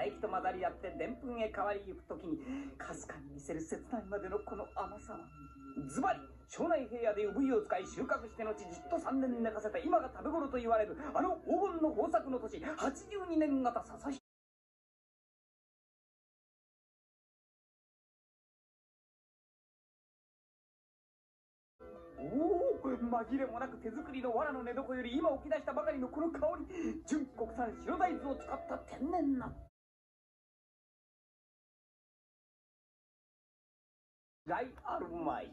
唾液と混ざり合ってでんぷんへ変わりゆくときにかすかに見せる切ないまでのこの甘さはズバリ庄内平野で産湯を使い収穫して後じっと3年寝かせた今が食べ頃と言われるあの黄金の豊作の年82年型笹ひおお紛れもなく手作りの藁の寝床より今起き出したばかりのこの香り純国産白大豆を使った天然な I am my.